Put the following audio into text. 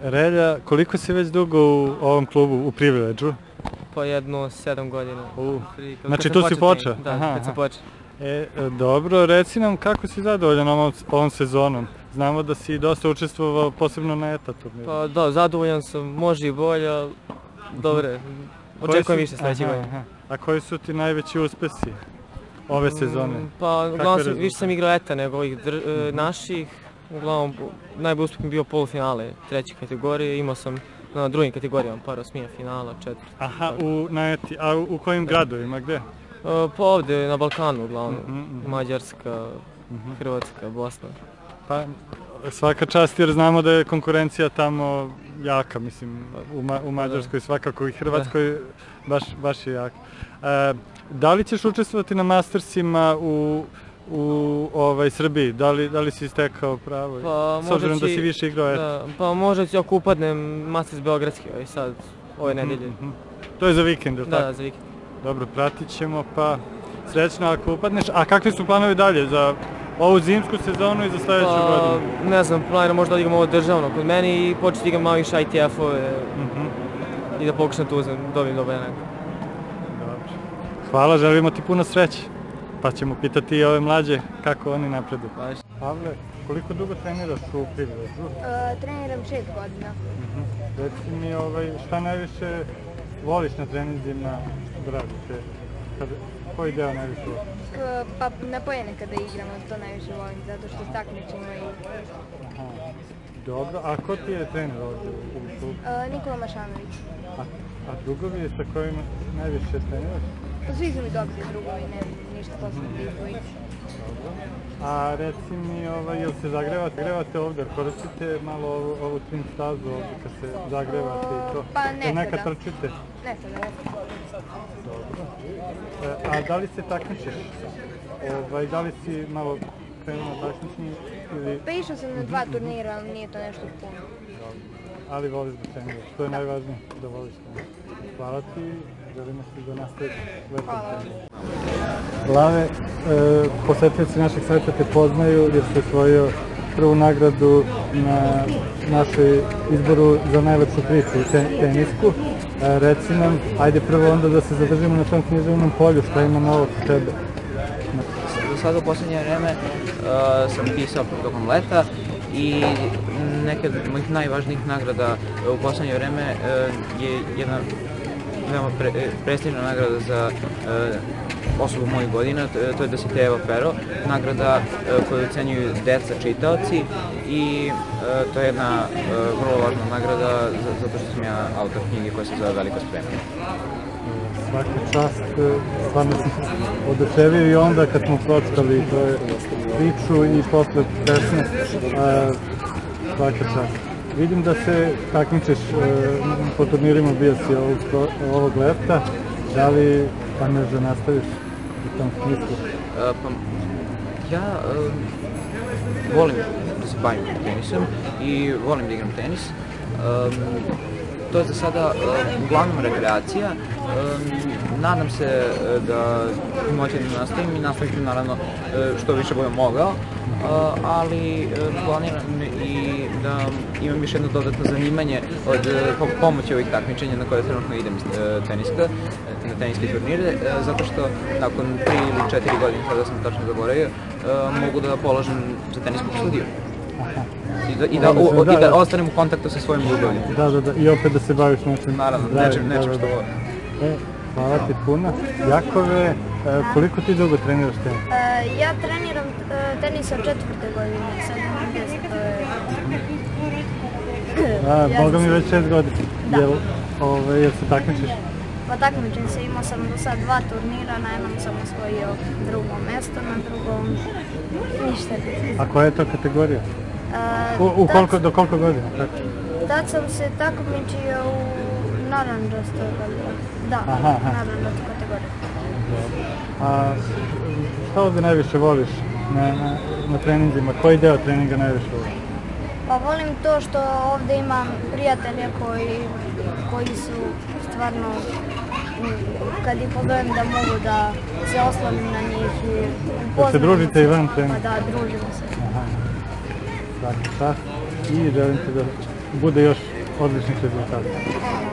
Relja, koliko si već dugo u ovom klubu, u Privileđu? Pa jedno sedam godina. U, Pri- kad Znači, tu si počeo Da, Aha, kad sam počeo. E, dobro, reci nam kako si zadovoljan ovom, ovom sezonom. Znamo da si dosta učestvovao, posebno na ETA turniru. Pa da, zadovoljan sam, može i bolje, ali. Koji Očekujem više sledeće godine. A koji su ti najveći uspesi ove sezone? Mm, Pa uglavnom više sam igrao eta nego ovih dr- e, naših. Uglavnom, najbolji uspeh mi je bio polufinale treće kategorije, imao sam na drugim kategorijama par osmija finala, četiri. Aha, u, na ETI, a u, u kojim gradovima, gde? E, Pa ovde na Balkanu uglavnom, Mhm, mhm. Mađarska, Hrvatska, Bosna. Pa svaka čast jer znamo da je konkurencija tamo jaka, mislim u, Ma- u Mađarskoj svakako i Hrvatskoj baš, baš je jaka. E, da li ćeš učestvovati na Mastersima u, u ovaj, Srbiji? Da li, da li si stekao pravo? Pa, S obzirom da si više igrao eto. Da, pa možda ću ako upadnem Masters Beogradski ovaj sad, ove nedelje. Mhm. To je za vikend, jel Da, tako? za vikend. Dobro, pratit ćemo, pa srećno ako upadneš. A kakvi su planovi dalje za ovu zimsku sezonu i za sledeću Pa, godinu? ne znam, planiram možda da igram ovo državno kod meni i početi da igram malo više ITF-ove Mhm. i da pokušam tu uzem, dobijem dobar neko. Dobro. Hvala, želimo ti puno sreće. Pa ćemo pitati i ove mlađe kako oni napreduju. Pavle, koliko dugo treniraš u Priviležu? Uh, treniram šest godina. Mhm. Reci mi ovaj, šta najviše voliš na treninzima da radite? Kad, koji deo najviše voliš? Pa na pojene kada igramo, to najviše volim, zato što se takmičimo i... Aha. Dobro, a ko ti je trener ovdje u, klubu? Uh, Nikola Mašanović. A, a drugovi sa kojima najviše treniraš? Pa svi su mi dobri drugovi, ne ništa posebno drugovi. A reci mi, ovaj, jel se zagrevate, ovdje, jer koristite malo ovu, ovu trim stazu ovdje kad se zagrevate i to? Pa Jel nekada. Nekad trčite? Ne sada, ne sada. Dobro. E, a da li se takmičiš? Ovaj, da li si malo krenuo na takmičenje ili... Pa išao sam na dva turnira, ali nije to nešto puno. Ali voliš da treniraš, to je najvažnije, da voliš da Hvala ti, želimo ti da nastaviš lepo. Lave, e, posetioci našeg sajta te poznaju jer si osvojio prvu nagradu na našoj izboru za najlepšu priču u te- tenisku. E, reci nam, ajde prvo onda da se zadržimo na tom književnom polju, šta ima novog kod tebe? Do sada u posljednje vreme uh, sam pisao tokom leta i neke od mojih najvažnijih nagrada u posljednje vreme je jedna veoma pre, e, prestižna nagrada za uh, osobu mojih godina, to, je Dositejeva pero, nagrada uh, koju ocenjuju deca čitaoci i to je jedna vrlo važna nagrada za- zato što sam ja autor knjige koja se zove Veliko spremanje. Svaka čast, e, stvarno sam oduševio i onda kad smo pročitali to je priču i posle pesme, e, svaka čast. Vidim da se takmičeš e, po turnirima bio si ovog, ovog leta, da li planiraš da nastaviš u tom smislu? Uh, pa, ja um, volim da se bavim tenisom i volim da igram tenis. To je za sada um, uglavnom rekreacija. Um, nadam se uh, da moći da nastavim i nastavit ću naravno što više budem mogao. Ali planiram i da imam još jedno dodatno zanimanje od po- pomoći ovih takmičenja na koje trenutno idem teniska, na teniske turnire, zato što nakon 3 ili 4 godine, kada sam tačno zaboravio, mogu da polažem za tenisku studiju. I da, i da, Odlično, u- da, i da da. ostanem u kontaktu sa svojim ljubavljom. Da, da, da, i opet da se baviš nečim Naravno, zdravim, nečim, da, nečim da, što da. volim. E, hvala ti puno. Jakove, e, koliko ti dugo treniraš tenis? Uh, ja treniram uh, tenis od četvrte godine, sad imam deset. A, Ja boga mi već šest godina. Da. Jel, ove, jel se takmičiš? Pa takmičim se, imao sam do sad dva turnira, na jednom sam osvojio drugo mesto, na drugom ništa. A koja je to kategorija? U, u koliko, do koliko godina? Tad sam se takmičio u naranđastoj, da, Aha, aha. naranđastoj kategoriji. A šta ovdje najviše voliš na, na, na treninzima? Koji deo treninga najviše voliš? Pa volim to što ovdje imam prijatelje koji, koji su stvarno, kad ih pozovem da mogu da se oslonim na njih i upoznam se družite i van Pa treninga? da, družimo se. Aha. Dakle, svaki čas i želim se da bude još odličnih rezultata.